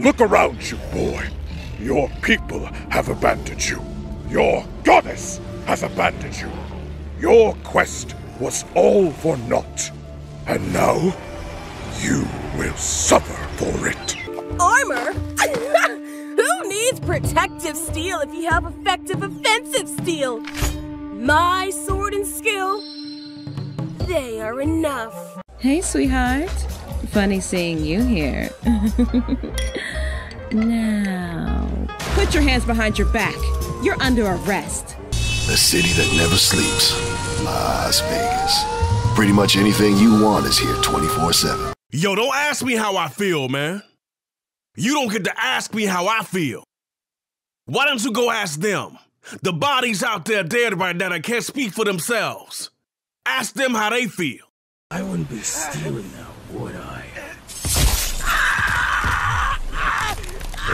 Look around you, boy. Your people have abandoned you. Your goddess has abandoned you. Your quest was all for naught. And now, you will suffer for it. Armor? Who needs protective steel if you have effective offensive steel? My sword and skill, they are enough. Hey, sweetheart. Funny seeing you here. now, put your hands behind your back. You're under arrest. The city that never sleeps. Las Vegas. Pretty much anything you want is here 24 7. Yo, don't ask me how I feel, man. You don't get to ask me how I feel. Why don't you go ask them? The bodies out there dead right now that can't speak for themselves. Ask them how they feel. I wouldn't be stealing now, would I?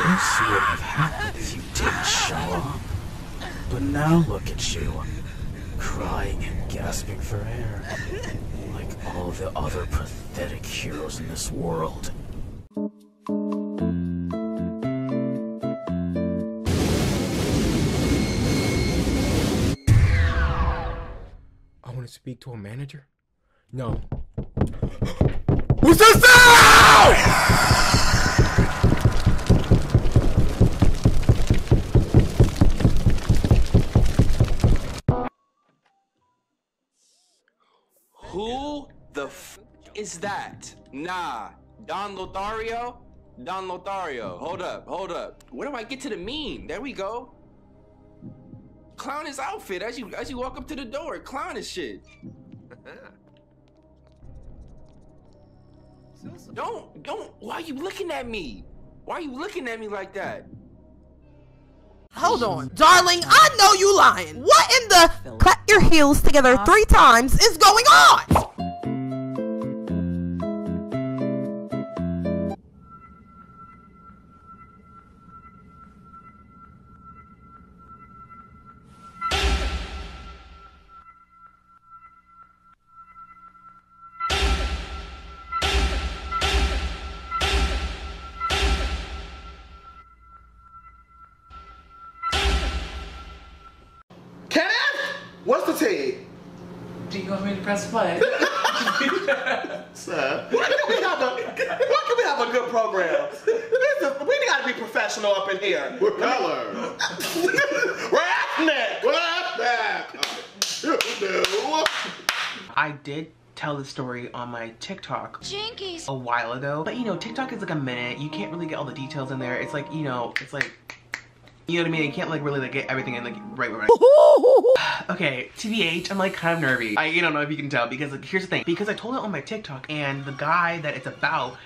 Don't see what have happened if you didn't show up. But now look at you, crying and gasping for air, like all the other pathetic heroes in this world. I want to speak to a manager. No. What's this sound? Is that? Nah, Don Lothario? Don Lothario. Hold up, hold up. Where do I get to the meme? There we go. Clown his outfit as you as you walk up to the door. Clown his shit. don't don't why are you looking at me? Why are you looking at me like that? Hold on. Darling, I know you lying. What in the clap your heels together three times is going on? What's the tea? Do you want me to press play? Sir, why can we have a why can we have a good program? This is, we gotta be professional up in here. We're color. We're ethnic. We're ethnic. I did tell the story on my TikTok Jinkies. a while ago, but you know, TikTok is like a minute. You can't really get all the details in there. It's like, you know, it's like, you know what I mean? You can't like really like get everything in like right, right, right. okay, TBH, I'm like kind of nervy. I you don't know if you can tell because like here's the thing. Because I told it on my TikTok and the guy that it's about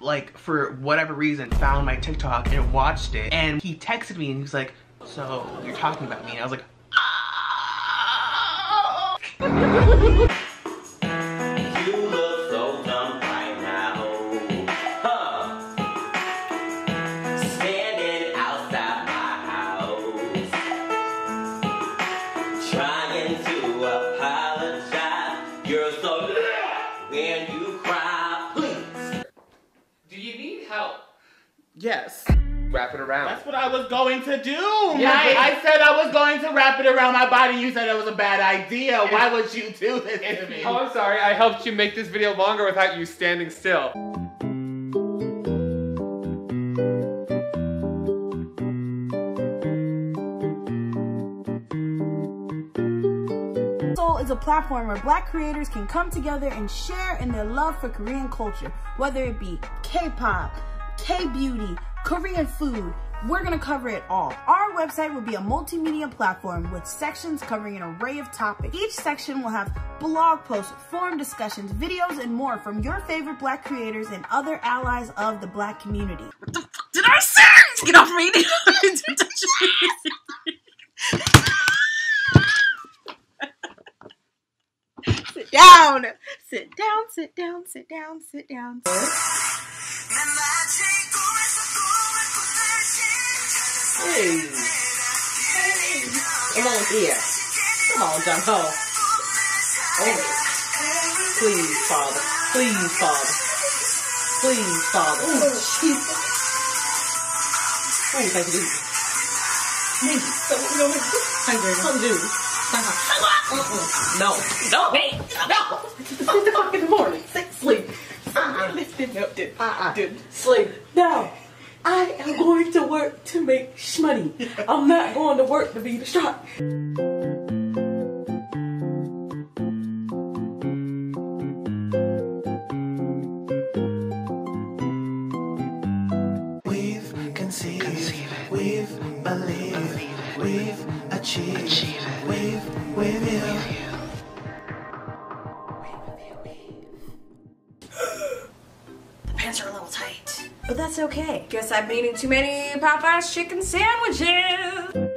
like for whatever reason found my TikTok and watched it and he texted me and he was like, so you're talking about me? And I was like, around. That's what I was going to do. Yeah, I, I- I said I was going to wrap it around my body. You said it was a bad idea. Why would you do this to me? Oh, I'm sorry. I helped you make this video longer without you standing still. Soul is a platform where black creators can come together and share in their love for Korean culture, whether it be K-pop, K-beauty, Korean food. We're gonna cover it all. Our website will be a multimedia platform with sections covering an array of topics. Each section will have blog posts, forum discussions, videos, and more from your favorite black creators and other allies of the black community. Did I say? Get off me! sit down. Sit down. Sit down. Sit down. Sit down. Hey. Hey. Come on here. Come on, John Ho. Oh. Please, Father. Please, Father. Please, Father. Oh, Jesus. thank you. Me. So what we gonna do? Uh-huh. Hungry. Hungry. Uh-uh. No. No, me. No. It's six o'clock in the morning. Six sleep. Uh-uh. Lifting up, dude. Uh-uh. Dude, sleep. No. I am going to work to make money. I'm not going to work to be the distraught. We've conceived, we've believed, we've achieved, we've, we've you. Pants are a little tight. But that's okay. Guess I've been eating too many Popeye's chicken sandwiches.